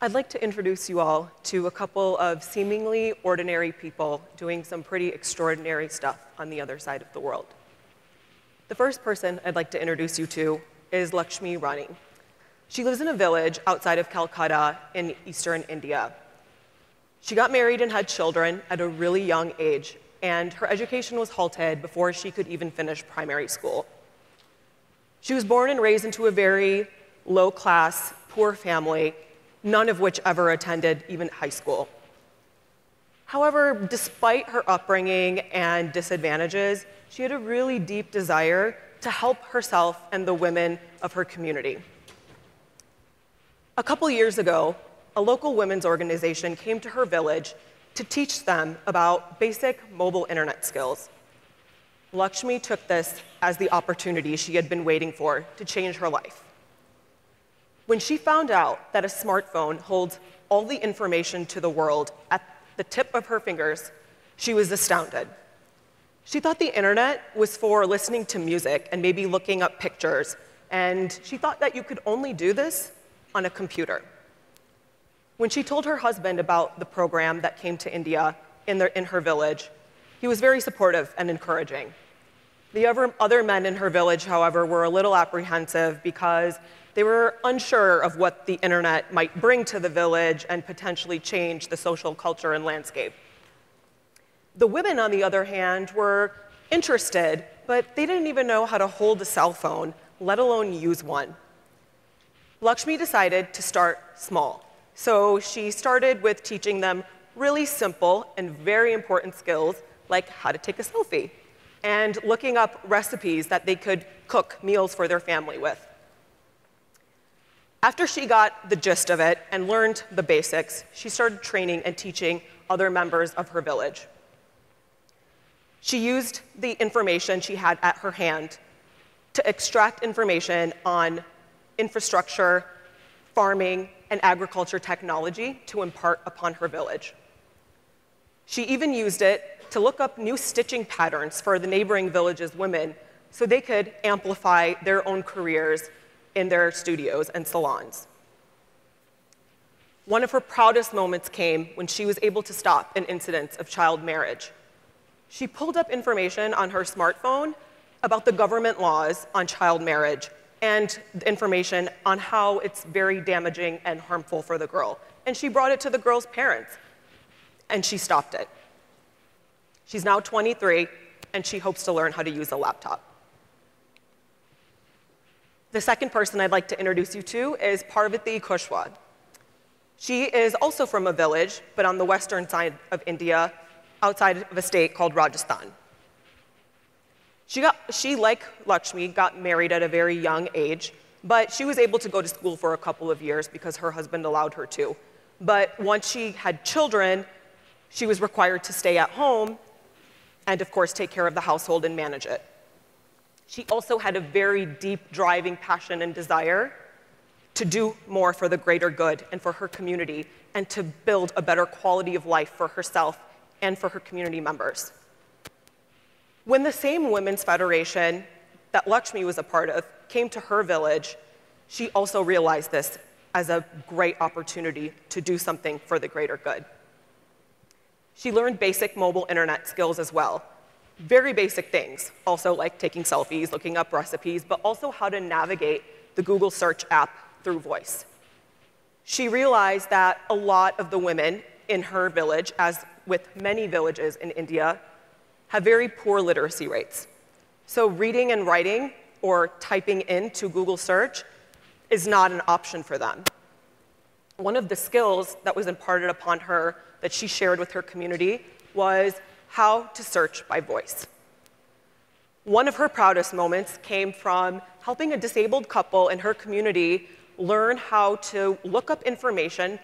I'd like to introduce you all to a couple of seemingly ordinary people doing some pretty extraordinary stuff on the other side of the world. The first person I'd like to introduce you to is Lakshmi Rani. She lives in a village outside of Calcutta in eastern India. She got married and had children at a really young age, and her education was halted before she could even finish primary school. She was born and raised into a very low class, poor family, none of which ever attended even high school. However, despite her upbringing and disadvantages, she had a really deep desire to help herself and the women of her community. A couple years ago, a local women's organization came to her village to teach them about basic mobile internet skills. Lakshmi took this as the opportunity she had been waiting for to change her life. When she found out that a smartphone holds all the information to the world at the tip of her fingers, she was astounded. She thought the internet was for listening to music and maybe looking up pictures, and she thought that you could only do this on a computer. When she told her husband about the program that came to India in, their, in her village, he was very supportive and encouraging. The other, men in her village, however, were a little apprehensive because they were unsure of what the internet might bring to the village and potentially change the social culture and landscape. The women, on the other hand, were interested, but they didn't even know how to hold a cell phone, let alone use one. Lakshmi decided to start small. So she started with teaching them really simple and very important skills like how to take a selfie and looking up recipes that they could cook meals for their family with. After she got the gist of it and learned the basics, she started training and teaching other members of her village. She used the information she had at her hand to extract information on infrastructure, farming, and agriculture technology to impart upon her village. She even used it to look up new stitching patterns for the neighboring village's women so they could amplify their own careers in their studios and salons. One of her proudest moments came when she was able to stop an incident of child marriage. She pulled up information on her smartphone about the government laws on child marriage and information on how it's very damaging and harmful for the girl. And she brought it to the girl's parents, and she stopped it. She's now 23, and she hopes to learn how to use a laptop. The second person I'd like to introduce you to is Parvati Kushwaha. She is also from a village, but on the western side of India, outside of a state called Rajasthan. She, got, she, like Lakshmi, got married at a very young age, but she was able to go to school for a couple of years because her husband allowed her to. But once she had children, she was required to stay at home and, of course, take care of the household and manage it. She also had a very deep driving passion and desire to do more for the greater good and for her community and to build a better quality of life for herself and for her community members. When the same women's federation that Lakshmi was a part of came to her village, she also realized this as a great opportunity to do something for the greater good. She learned basic mobile internet skills as well. Very basic things, also like taking selfies, looking up recipes, but also how to navigate the Google search app through voice. She realized that a lot of the women in her village, as with many villages in India, have very poor literacy rates. So reading and writing or typing into Google search is not an option for them. One of the skills that was imparted upon her that she shared with her community was how to search by voice. One of her proudest moments came from helping a disabled couple in her community learn how to look up information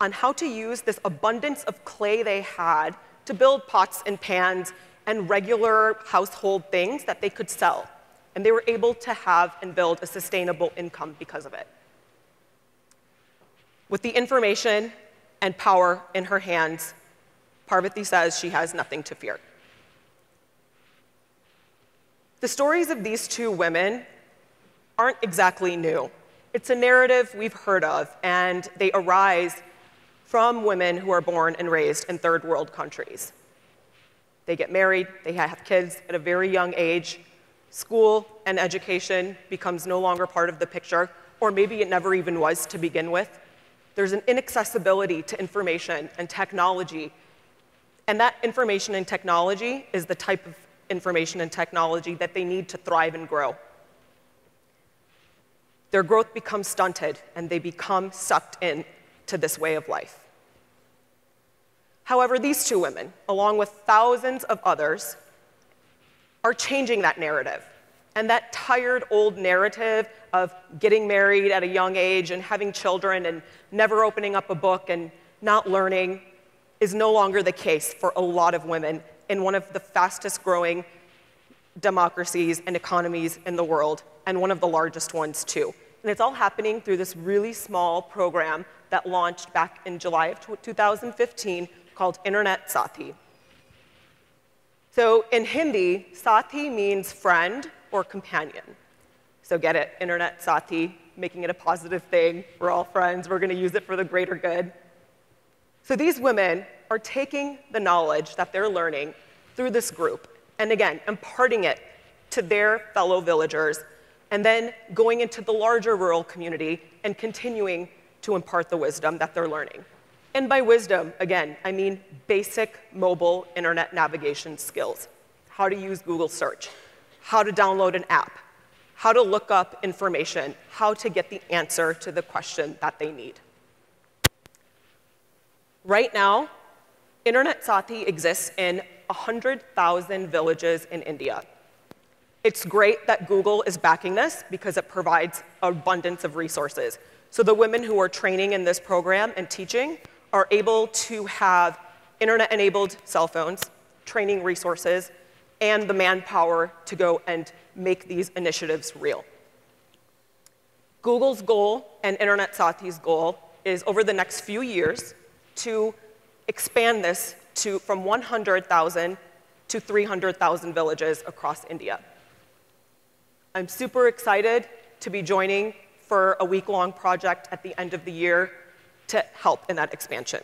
on how to use this abundance of clay they had to build pots and pans and regular household things that they could sell. And they were able to have and build a sustainable income because of it. With the information and power in her hands, Parvati says she has nothing to fear. The stories of these two women aren't exactly new. It's a narrative we've heard of, and they arise from women who are born and raised in third world countries. They get married, they have kids at a very young age. School and education becomes no longer part of the picture, or maybe it never even was to begin with. There's an inaccessibility to information and technology. And that information and technology is the type of information and technology that they need to thrive and grow. Their growth becomes stunted, and they become sucked in to this way of life. However, these two women, along with thousands of others, are changing that narrative. And that tired old narrative of getting married at a young age and having children and never opening up a book and not learning is no longer the case for a lot of women in one of the fastest growing democracies and economies in the world, and one of the largest ones, too. And it's all happening through this really small program that launched back in July of 2015 called Internet Saathi. So in Hindi, Saathi means friend or companion. So get it, Internet Saathi, making it a positive thing. We're all friends. We're going to use it for the greater good. So these women are taking the knowledge that they're learning through this group, and again, imparting it to their fellow villagers, and then going into the larger rural community and continuing to impart the wisdom that they're learning. And by wisdom, again, I mean basic mobile internet navigation skills. How to use Google search, how to download an app, how to look up information, how to get the answer to the question that they need. Right now, Internet Saathi exists in 100,000 villages in India. It's great that Google is backing this because it provides abundance of resources. So the women who are training in this program and teaching are able to have internet-enabled cell phones, training resources, and the manpower to go and make these initiatives real. Google's goal and Internet Saathi's goal is over the next few years to expand this to, from 100,000 to 300,000 villages across India. I'm super excited to be joining for a week-long project at the end of the year to help in that expansion.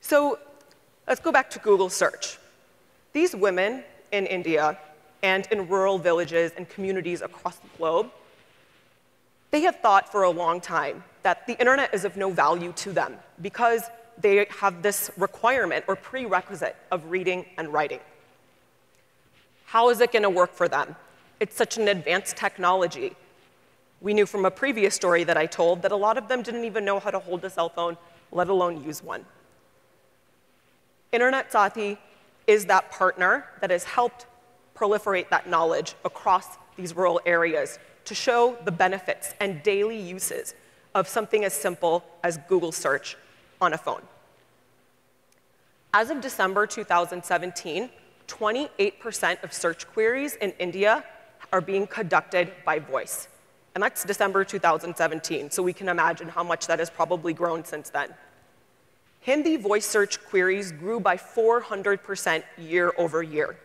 So let's go back to Google search. These women in India and in rural villages and communities across the globe, they have thought for a long time that the internet is of no value to them because they have this requirement or prerequisite of reading and writing. How is it going to work for them? It's such an advanced technology. We knew from a previous story that I told that a lot of them didn't even know how to hold a cell phone, let alone use one. Internet Saathi is that partner that has helped proliferate that knowledge across these rural areas to show the benefits and daily uses of something as simple as Google search on a phone. As of December 2017, 28% of search queries in India are being conducted by voice. And that's December 2017, so we can imagine how much that has probably grown since then. Hindi voice search queries grew by 400% year over year.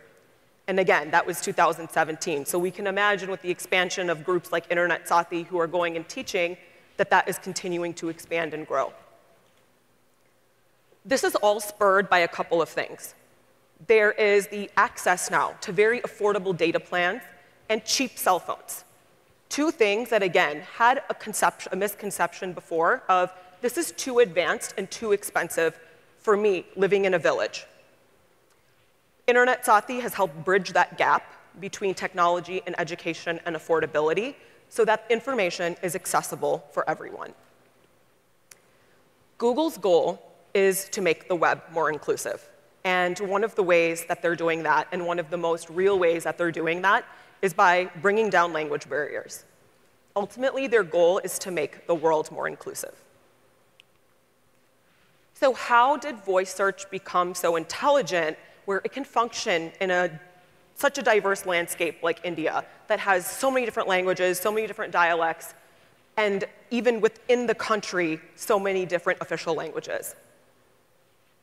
And again, that was 2017. So we can imagine with the expansion of groups like Internet Saathi who are going and teaching that that is continuing to expand and grow. This is all spurred by a couple of things. There is the access now to very affordable data plans and cheap cell phones. Two things that, again, had a, a misconception before of this is too advanced and too expensive for me living in a village. Internet Saathi has helped bridge that gap between technology and education and affordability so that information is accessible for everyone. Google's goal is to make the web more inclusive. And one of the ways that they're doing that, and one of the most real ways that they're doing that, is by bringing down language barriers. Ultimately, their goal is to make the world more inclusive. So how did voice search become so intelligent where it can function in a, such a diverse landscape like India that has so many different languages, so many different dialects, and even within the country, so many different official languages?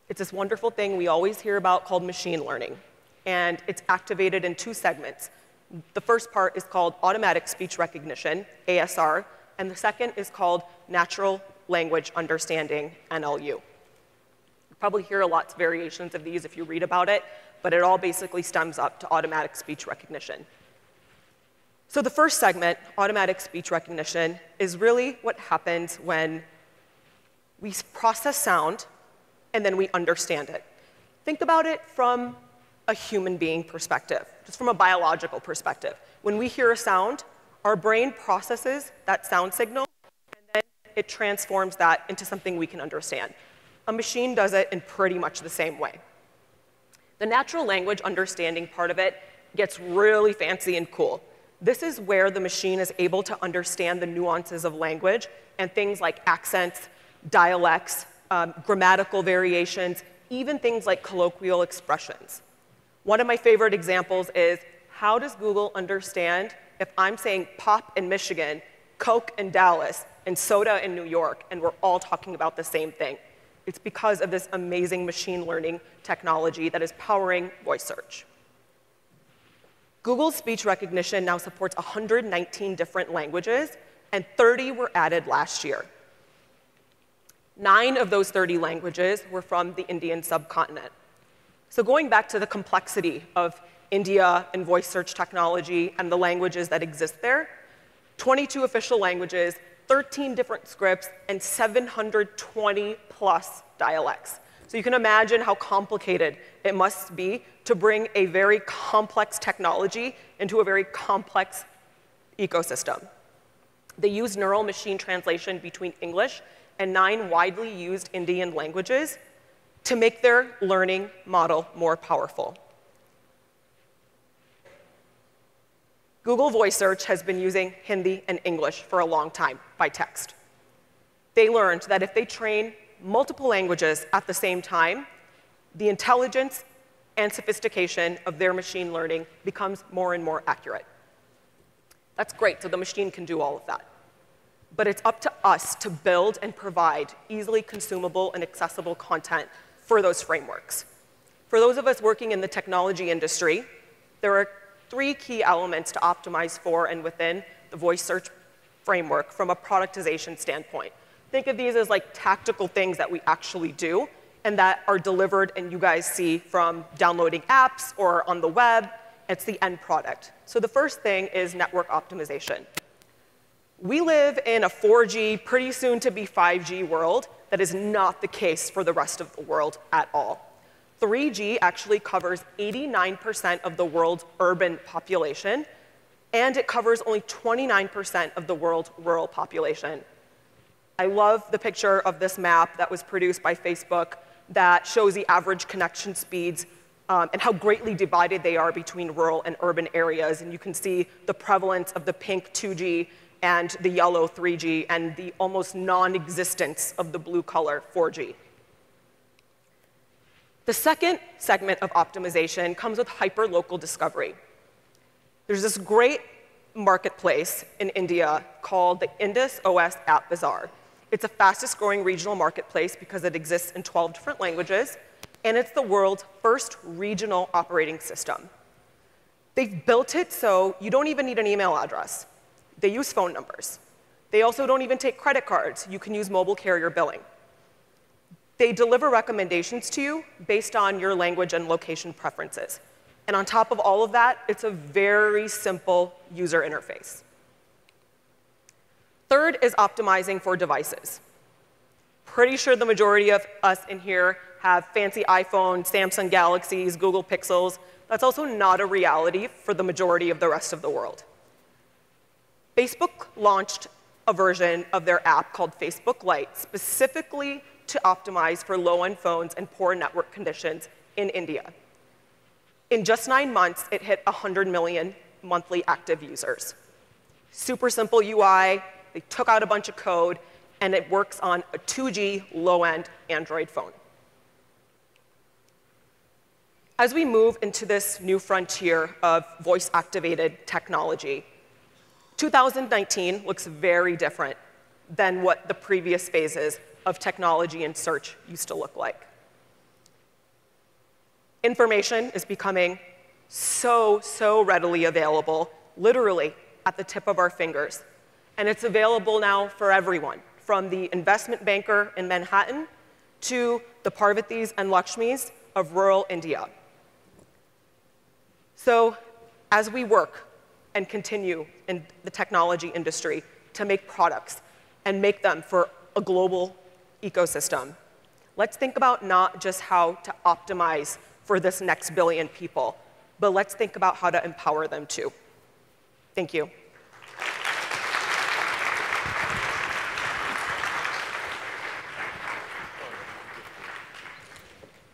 It's this wonderful thing we always hear about called machine learning. And it's activated in two segments The first part is called automatic speech recognition, ASR, and the second is called natural language understanding, NLU. Probably hear lots of variations of these if you read about it, but it all basically stems up to automatic speech recognition. So the first segment, automatic speech recognition, is really what happens when we process sound and then we understand it. Think about it from a human being perspective, just from a biological perspective. When we hear a sound, our brain processes that sound signal and then it transforms that into something we can understand. A machine does it in pretty much the same way. The natural language understanding part of it gets really fancy and cool. This is where the machine is able to understand the nuances of language and things like accents, dialects, um, grammatical variations, even things like colloquial expressions. One of my favorite examples is how does Google understand if I'm saying pop in Michigan, Coke in Dallas, and soda in New York, and we're all talking about the same thing? It's because of this amazing machine learning technology that is powering voice search. Google's speech recognition now supports 119 different languages, and 30 were added last year. Nine of those 30 languages were from the Indian subcontinent. So going back to the complexity of India and voice search technology and the languages that exist there, 22 official languages, 13 different scripts, and 720 plus dialects. So you can imagine how complicated it must be to bring a very complex technology into a very complex ecosystem. They use neural machine translation between English and nine widely used Indian languages to make their learning model more powerful. Google Voice Search has been using Hindi and English for a long time by text. They learned that if they train multiple languages at the same time, the intelligence and sophistication of their machine learning becomes more and more accurate. That's great, so the machine can do all of that. But it's up to us to build and provide easily consumable and accessible content for those frameworks. For those of us working in the technology industry, there are three key elements to optimize for and within the voice search framework from a productization standpoint. Think of these as like tactical things that we actually do and that are delivered and you guys see from downloading apps or on the web. It's the end product. So the first thing is network optimization. We live in a 4G, pretty soon to be 5G world. That is not the case for the rest of the world at all. 3G actually covers 89% of the world's urban population, and it covers only 29% of the world's rural population. I love the picture of this map that was produced by Facebook that shows the average connection speeds um, and how greatly divided they are between rural and urban areas. And you can see the prevalence of the pink 2G and the yellow 3G and the almost non-existence of the blue color 4G. The second segment of optimization comes with hyperlocal discovery. There's this great marketplace in India called the Indus OS App Bazaar. It's the fastest growing regional marketplace because it exists in 12 different languages, and it's the world's first regional operating system. They've built it so you don't even need an email address. They use phone numbers. They also don't even take credit cards. You can use mobile carrier billing. They deliver recommendations to you based on your language and location preferences. And on top of all of that, it's a very simple user interface. Third is optimizing for devices. Pretty sure the majority of us in here have fancy iPhones, Samsung Galaxies, Google Pixels. That's also not a reality for the majority of the rest of the world. Facebook launched a version of their app called Facebook Lite specifically to optimize for low-end phones and poor network conditions in India. In just nine months, it hit 100 million monthly active users. Super simple UI, they took out a bunch of code, and it works on a 2G low-end Android phone. As we move into this new frontier of voice-activated technology, 2019 looks very different than what the previous phases of technology and search used to look like. Information is becoming so, so readily available, literally at the tip of our fingers. And it's available now for everyone, from the investment banker in Manhattan to the Parvatis and Lakshmis of rural India. So as we work and continue in the technology industry to make products and make them for a global ecosystem, let's think about not just how to optimize for this next billion people, but let's think about how to empower them too. Thank you.